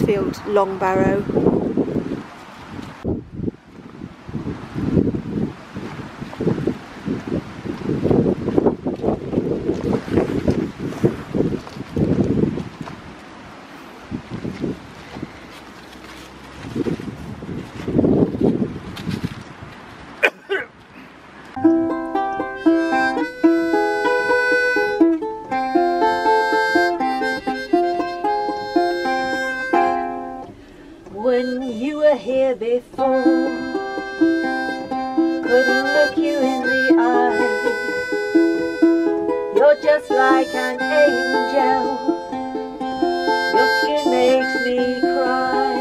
Nympsfield Long Barrow. You're just like an angel. Your skin makes me cry.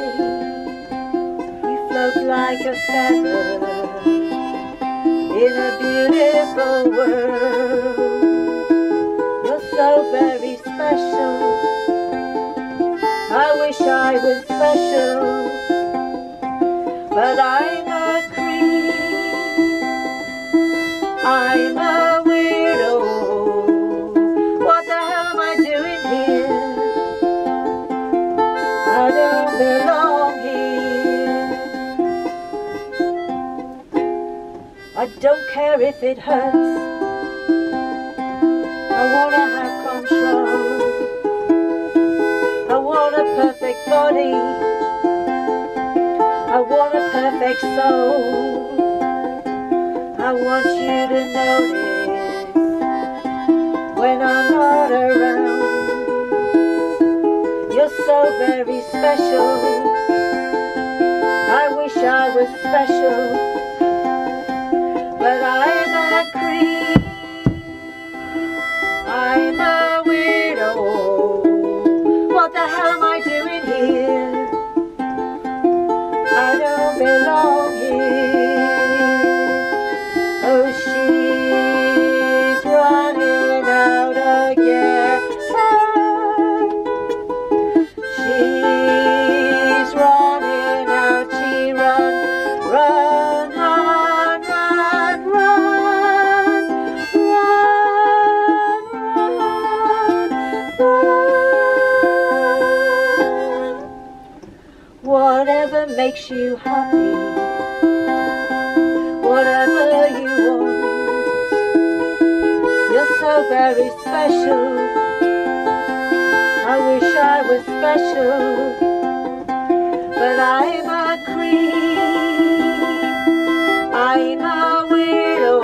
You float like a feather in a beautiful world. You're so very special. I wish I was special, but I'm care if it hurts. I wanna have control. I want a perfect body. I want a perfect soul. I want you to notice when I'm not around. You're so very special. I wish I was special, makes you happy, whatever you want. You're so very special. I wish I was special, but I'm a creep. I'm a weirdo.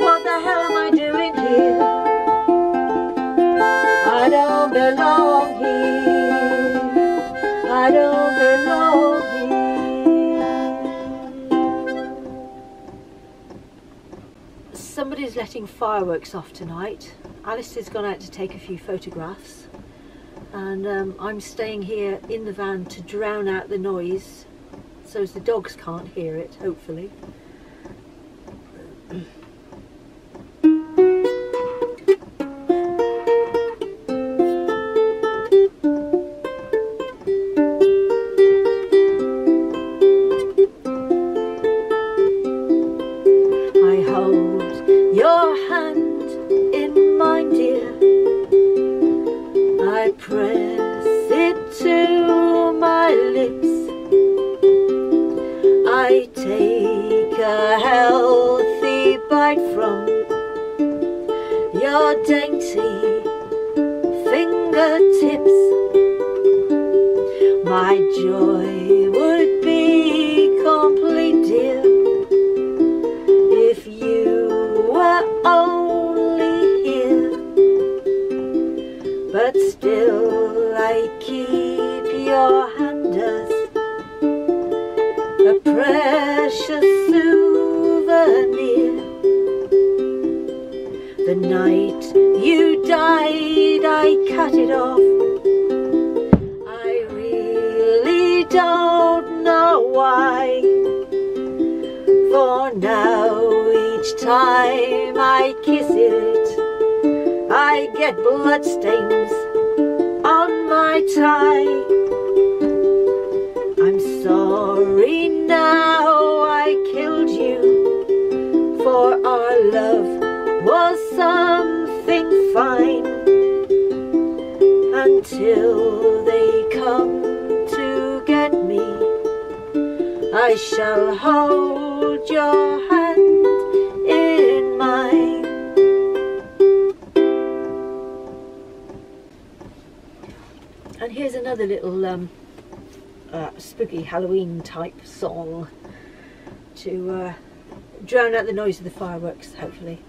What the hell am I doing here? I don't belong here. Letting fireworks off tonight. Alistair's gone out to take a few photographs and um, I'm staying here in the van to drown out the noise so as the dogs can't hear it, hopefully. get bloodstains on my tie. I'm sorry now I killed you, for our love was something fine until they come to get me. I shall hold your hand. And here's another little um, uh, spooky Halloween type song to uh, drown out the noise of the fireworks, hopefully.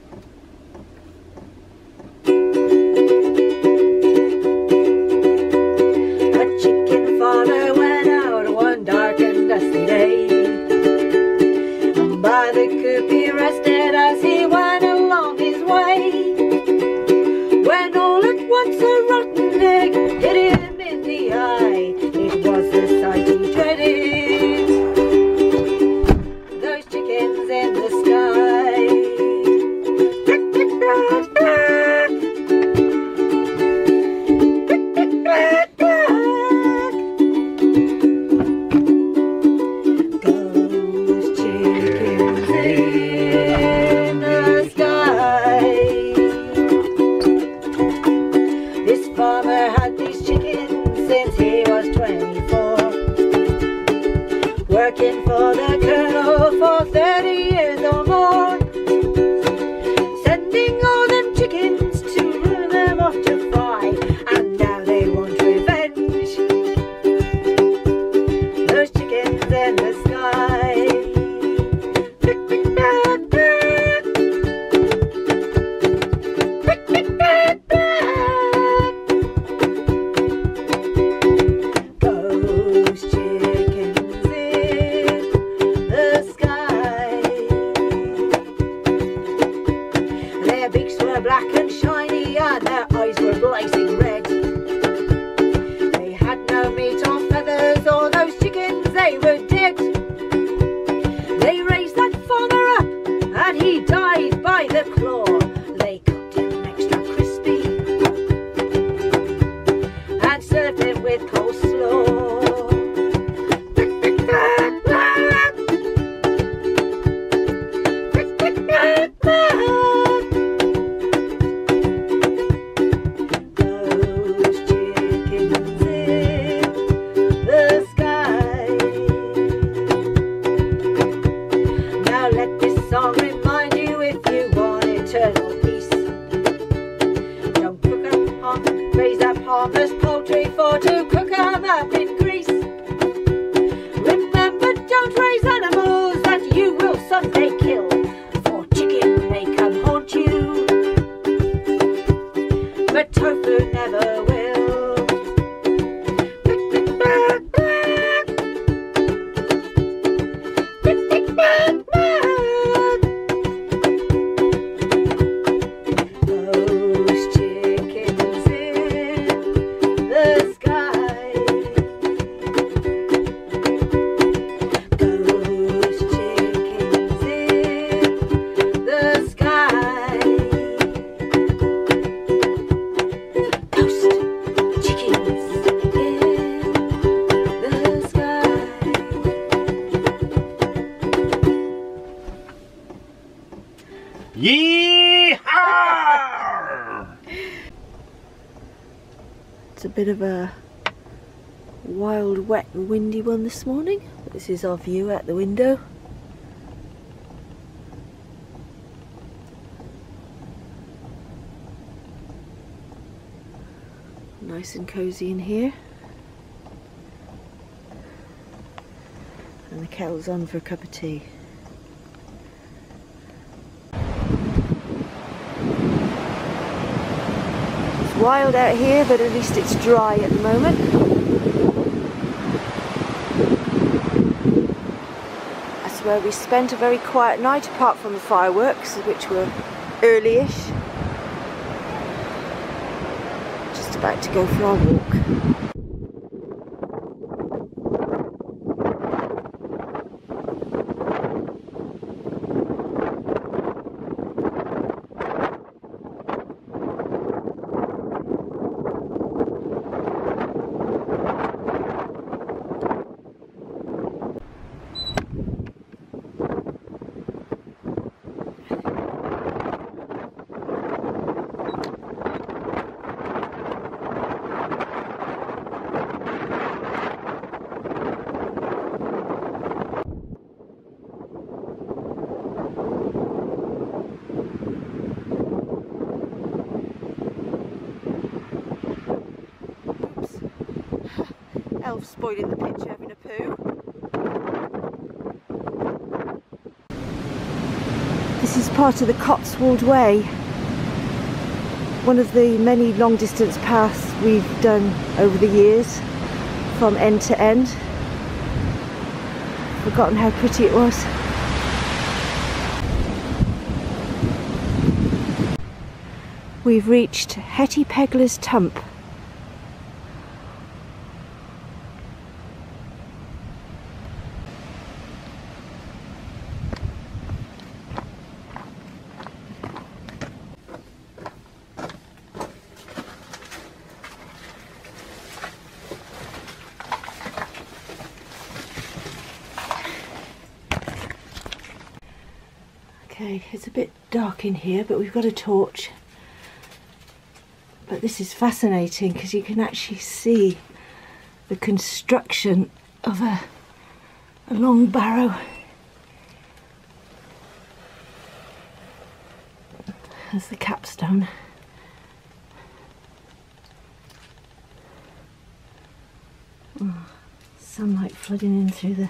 slicing red. It's a bit of a wild, wet and windy one this morning. This is our view out the window. Nice and cosy in here. And the kettle's on for a cup of tea. wild out here, but at least it's dry at the moment. That's where we spent a very quiet night, apart from the fireworks, which were early-ish. Just about to go for our walk. Spoiling the picture having a poo. This is part of the Cotswold Way. One of the many long distance paths we've done over the years from end to end. Forgotten how pretty it was. We've reached Hetty Pegler's Tump. Okay, it's a bit dark in here, but we've got a torch. But this is fascinating because you can actually see the construction of a, a long barrow. There's the capstone. Oh, sunlight flooding in through the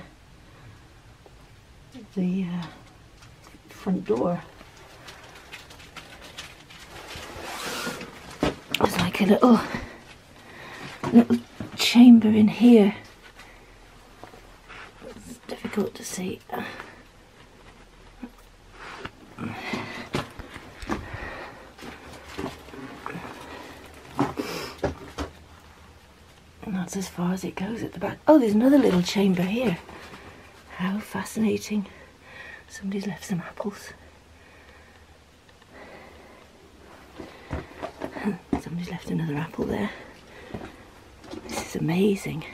the uh, front door. There's like a little little chamber in here. It's difficult to see. That's as far as it goes at the back. Oh, there's another little chamber here. How fascinating. Somebody's left some apples. Somebody's left another apple there. This is amazing.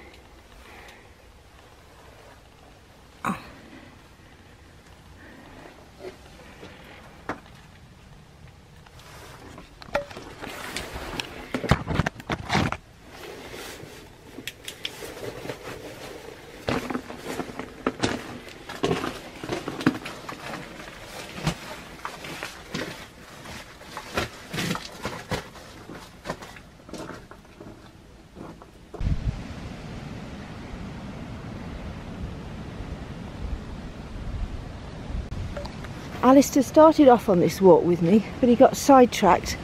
Alistair started off on this walk with me, but he got sidetracked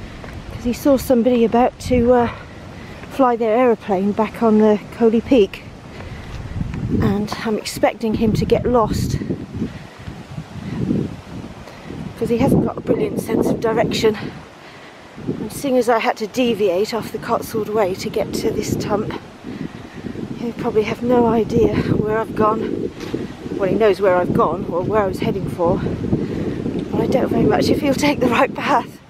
because he saw somebody about to uh, fly their aeroplane back on the Coaley Peak. And I'm expecting him to get lost because he hasn't got a brilliant sense of direction. And seeing as I had to deviate off the Cotswold Way to get to this tump, he'll probably have no idea where I've gone. Well, he knows where I've gone or where I was heading for. Doubt very much if you'll take the right path.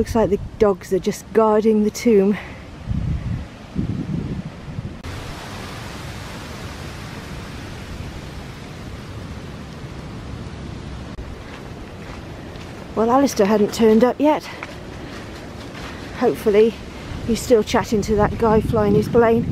Looks like the dogs are just guarding the tomb. Well, Alistair hadn't turned up yet. Hopefully, he's still chatting to that guy flying his plane.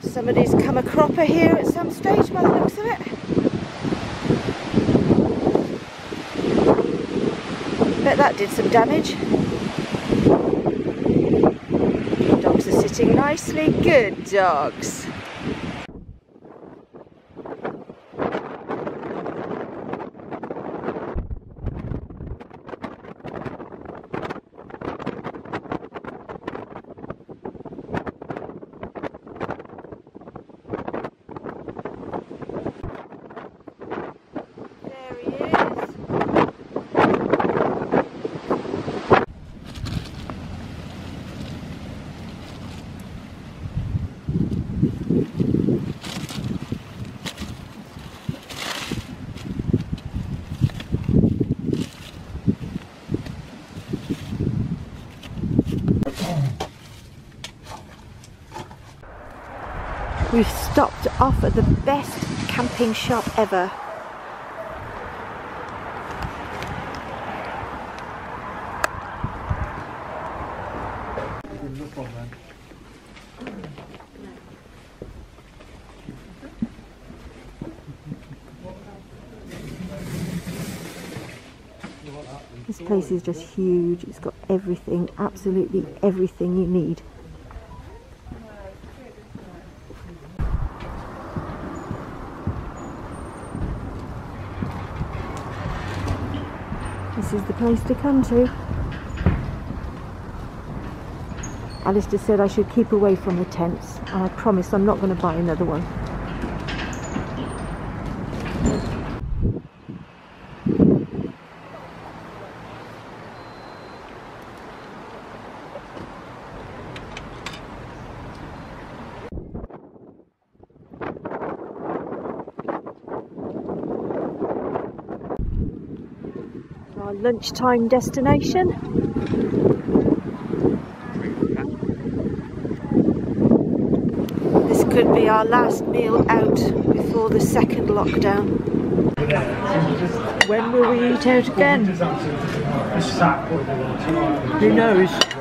Somebody's cropper here at some stage by the looks of it. bet that did some damage. Dogs are sitting nicely. Good dogs. We've stopped off at the best camping shop ever. This place is just huge. It's got everything, absolutely everything you need. This is the place to come to. Alistair said I should keep away from the tents, and I promise I'm not going to buy another one. Our lunchtime destination. This could be our last meal out before the second lockdown. When will we eat out again? Who knows?